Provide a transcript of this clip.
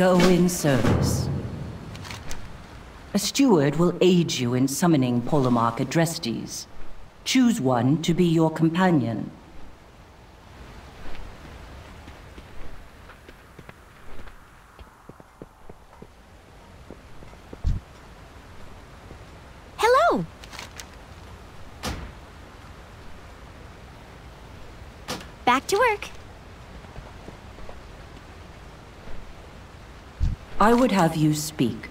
Go in service. A steward will aid you in summoning Polemarch Adrestes. Choose one to be your companion. Hello! Back to work. I would have you speak.